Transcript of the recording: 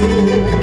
you.